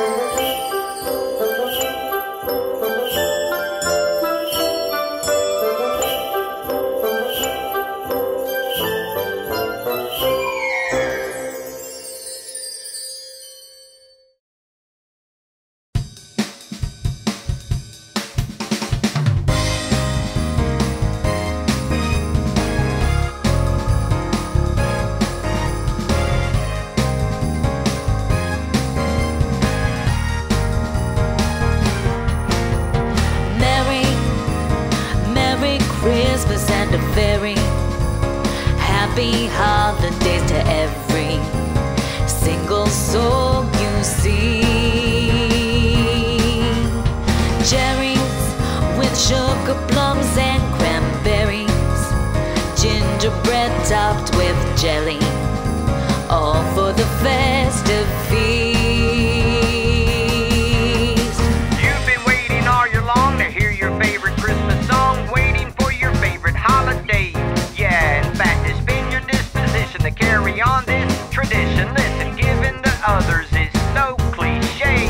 Música and a very happy holidays to every single soul you see. Cherries with sugar plums and cranberries, gingerbread topped with jelly, carry on this tradition. Listen, giving to others is no cliche.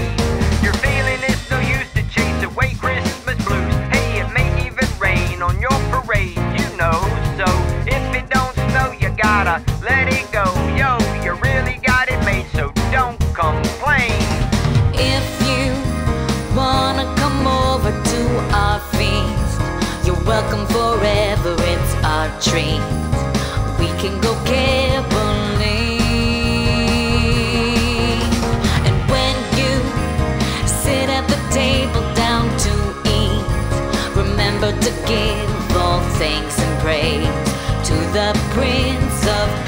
Your feeling is no use to chase away Christmas blues. Hey, it may even rain on your parade, you know. So if it don't snow, you gotta let it go. Yo, you really got it made, so don't complain. If you wanna come over to our feast, you're welcome forever. It's our treat. We can go caroling, remember to give all thanks and praise to the Prince of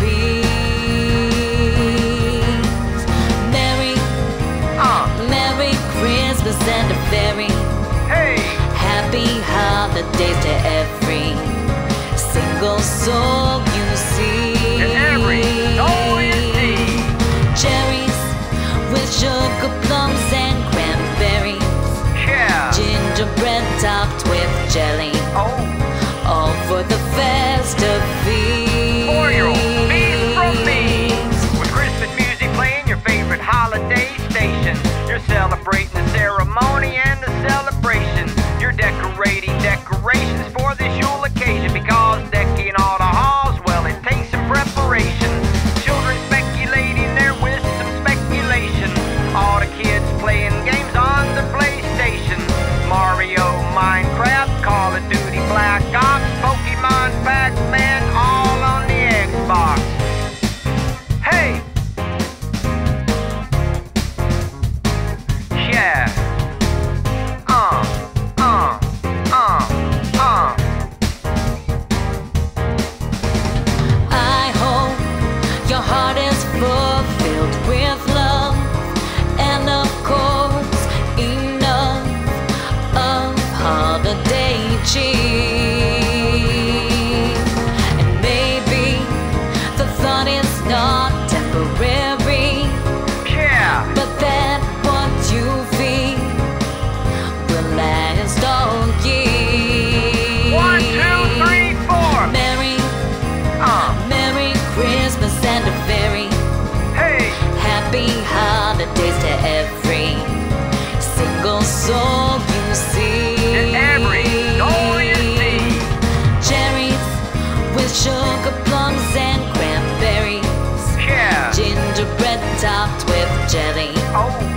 sugar plums and cranberries, Yeah. gingerbread topped with jelly, Oh,